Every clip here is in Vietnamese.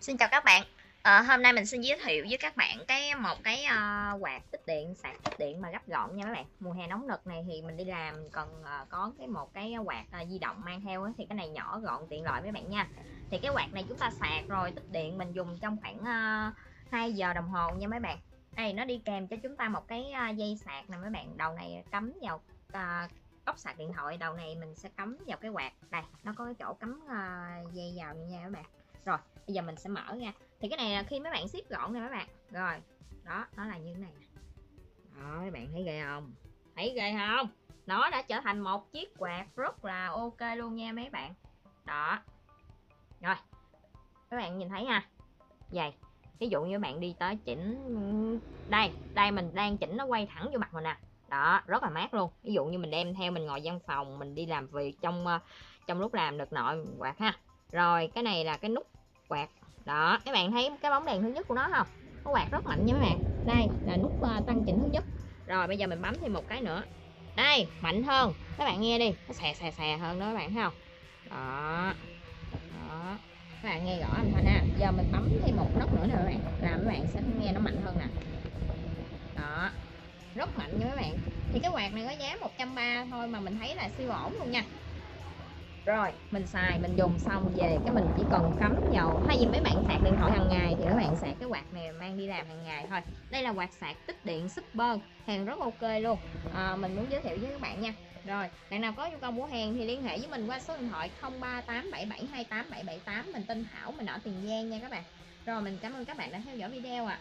Xin chào các bạn. à, hôm nay mình xin giới thiệu với các bạn cái một cái uh, quạt tích điện sạc tích điện mà gấp gọn nha các bạn. Mùa hè nóng nực này thì mình đi làm cần uh, ờ, có cái một cái quạt uh, di động mang theo ấy, thì cái này nhỏ gọn tiện lợi với bạn nha. Thì cái quạt này chúng ta sạc rồi tích điện mình dùng trong khoảng uh, 2 giờ đồng hồ nha mấy bạn. Đây nó đi kèm cho chúng ta một cái uh, dây sạc nè mấy bạn. Đầu này cắm vào uh, ốc sạc điện thoại, đầu này mình sẽ cắm vào cái quạt. Đây, nó có cái chỗ cắm uh, dây vào nha các bạn. Rồi, bây giờ mình sẽ mở ra. Thì cái này là khi mấy bạn ship gọn nha mấy bạn. Rồi đó nó là như thế này nè. Đó mấy bạn thấy ghê không? Thấy ghê không? Nó đã trở thành một chiếc quạt rất là ok luôn nha mấy bạn. Đó. Rồi các bạn nhìn thấy ha. Vậy ví dụ như bạn đi tới chỉnh đây đây mình đang chỉnh nó quay thẳng vô mặt mình nè. Đó rất là mát luôn. Ví dụ như mình đem theo mình ngồi văn phòng mình đi làm việc trong ờ, trong lúc làm được nội quạt ha. Rồi cái này là cái nút quạt. Đó các bạn thấy cái bóng đèn thứ nhất của nó không? Nó quạt rất mạnh nha các bạn. Đây là nút uh, tăng chỉnh thứ nhất. Rồi bây giờ mình bấm thêm một cái nữa. Đây mạnh hơn. Các bạn nghe đi nó xè xè xè hơn đó các bạn thấy không? Đó đó. Các bạn nghe rõ anh thôi ha. Giờ mình bấm thêm một nút nữa nè các bạn. Làm các bạn sẽ nghe nó mạnh hơn nè. Đó rất mạnh nha các bạn. Thì cái quạt này có giá 130 thôi mà mình thấy là siêu ổn luôn nha rồi mình xài mình dùng xong về cái mình chỉ cần cắm vào thay vì mấy bạn sạc điện thoại hàng ngày thì các bạn sạc cái quạt này mang đi làm hàng ngày thôi. Đây là quạt sạc tích điện super hàng rất ok luôn. À, mình muốn giới thiệu với các bạn nha. Rồi bạn nào có nhu cầu mua hàng thì liên hệ với mình qua số điện thoại 0387728778 mình tên Thảo mình ở Tiền Giang nha các bạn. Rồi mình cảm ơn các bạn đã theo dõi video ạ.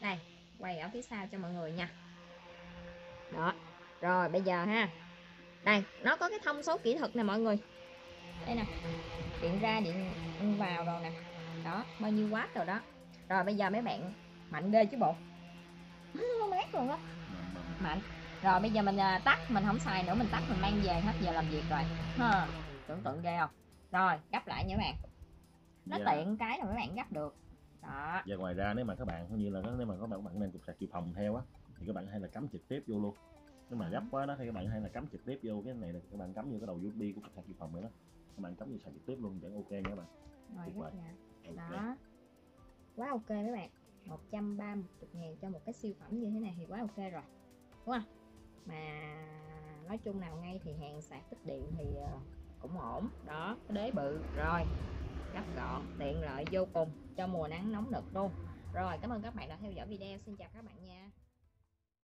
À. đây quay ở phía sau cho mọi người nha. Đó rồi bây giờ ha. Đây nó có cái thông số kỹ thuật này mọi người đây nè. Điện ra điện vào rồi nè. Đó bao nhiêu watt rồi đó. Rồi bây giờ mấy bạn mạnh ghê chứ bộ. Mát luôn á mạnh. Rồi bây giờ mình à, tắt mình không xài nữa mình tắt mình mang về hết giờ làm việc rồi. Ha tưởng tượng ghê không? Rồi gấp lại nha các bạn. Nó Dạ. tiện cái là mấy bạn gấp được. Đó. Và ngoài ra nếu mà các bạn cũng như là nếu mà các bạn bạn mang cục sạc dự phòng theo á thì các bạn hay là cắm trực tiếp vô luôn. Nếu mà gấp quá đó thì các bạn hay là cắm trực tiếp vô cái này là các bạn cắm vô cái đầu USB của cục sạc dự phòng này đó các bạn cắm vô sạc trực tiếp luôn vẫn ok nha các bạn. Rồi Tuyệt hết Ok. đó. Quá ok mấy bạn. 130 ngàn cho một cái siêu phẩm như thế này thì quá ok rồi. Đúng không? Mà nói chung nào ngay thì hàng sạc tích điện thì ờ, cũng ổn. Đó cái đế bự. Rồi gấp gọn tiện lợi vô cùng cho mùa nắng nóng nực luôn. Rồi cảm ơn các bạn đã theo dõi video. Xin chào các bạn nha